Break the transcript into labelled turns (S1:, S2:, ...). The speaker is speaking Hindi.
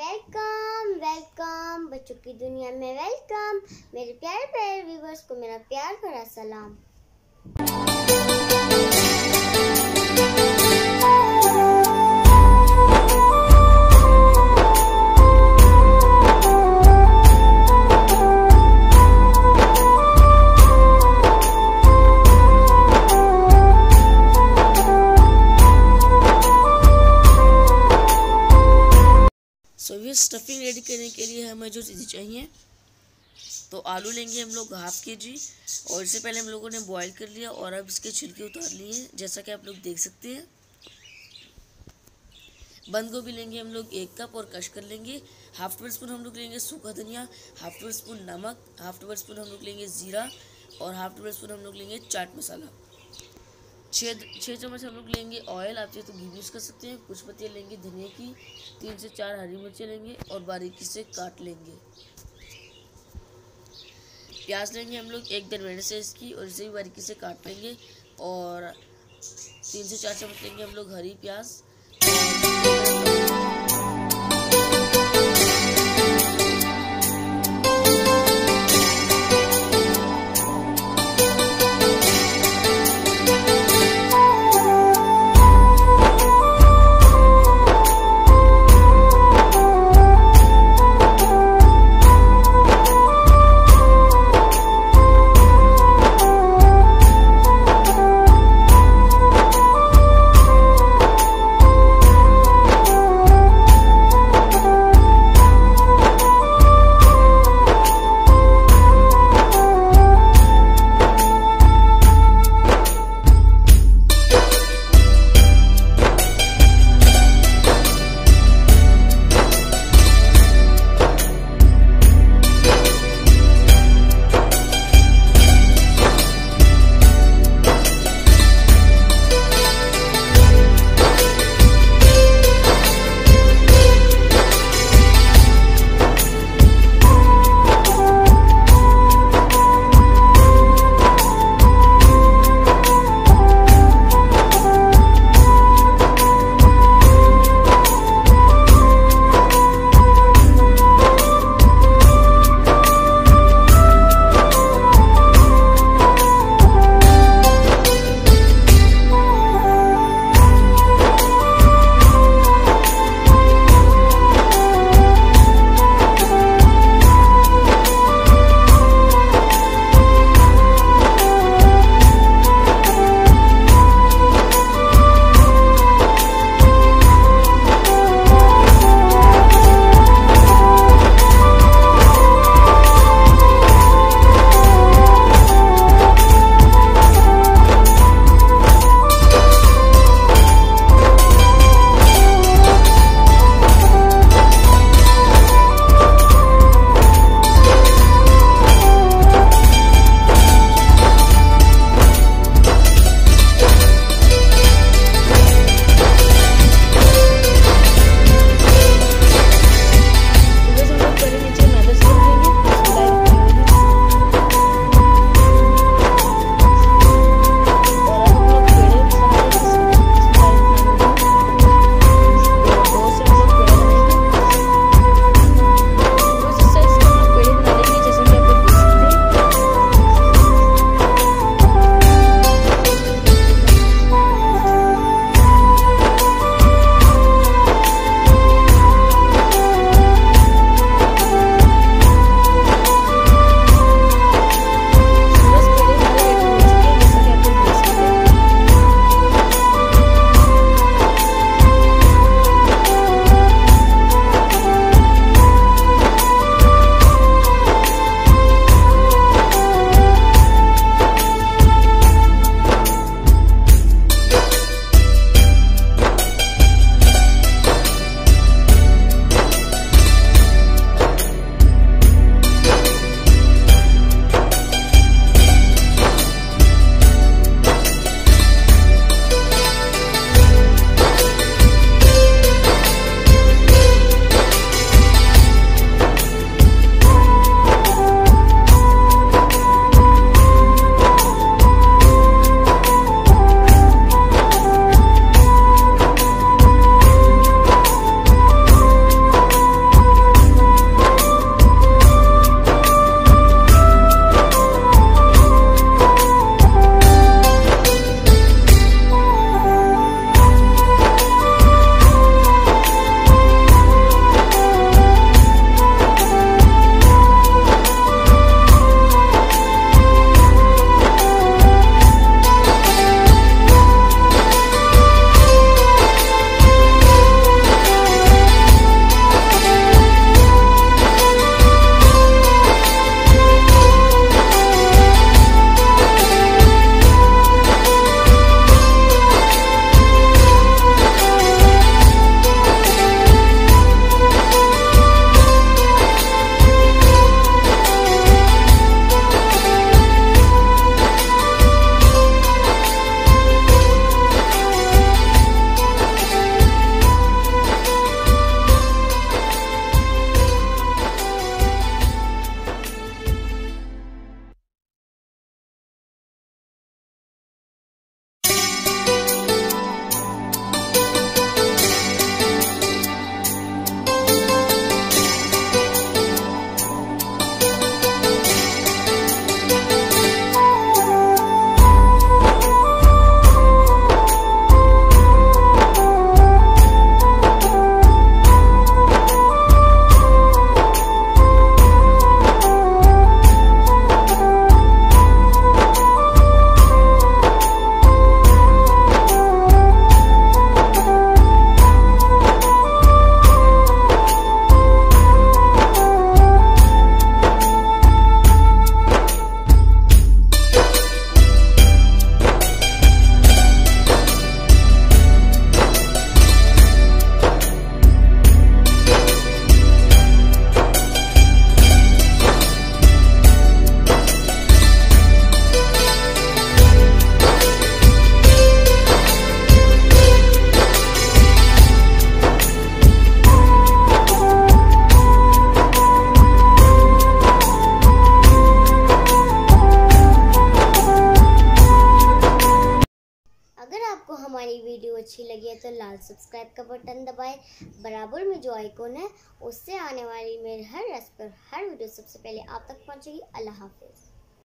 S1: वेलकम वेलकम, बच्चों की दुनिया में वेलकम। मेरे प्यारे प्यारे व्यूवर्स को मेरा प्यार भरा सलाम।
S2: सो ये स्टफिंग रेडी करने के लिए हमें जो चीज़ें चाहिए तो आलू लेंगे हम लोग हाफ़ के जी और इससे पहले हम लोगों ने बॉईल कर लिया और अब इसके छिलके उतार लिए जैसा कि आप लोग देख सकते हैं। बंद गोभी लेंगे हम लोग एक कप और कश कर लेंगे। हाफ़ टेबल स्पून हम लोग लेंगे सूखा धनिया हाफ़ टेबल स्पून नमक हाफ़ टेबल स्पून हम लोग लेंगे ज़ीरा और हाफ़ टेबल स्पून हम लोग लेंगे चाट मसाला। छः छः चम्मच हम लोग लेंगे ऑयल आप चाहे तो घी यूज़ कर सकते हैं, कुछ पत्तियाँ लेंगे धनिया की, तीन से चार हरी मिर्चें लेंगे और बारीकी से काट लेंगे। प्याज लेंगे हम लोग एक दरमियाने से इसकी और इसे भी बारीकी से काट लेंगे और तीन से चार चम्मच लेंगे हम लोग हरी प्याज।
S1: अच्छी लगी है तो लाल सब्सक्राइब का बटन दबाएँ। बराबर में जो आइकॉन है, उससे आने वाली मेरे हर रस पर हर वीडियो सबसे पहले आप तक पहुंचेगी। अल्लाह हाफिज।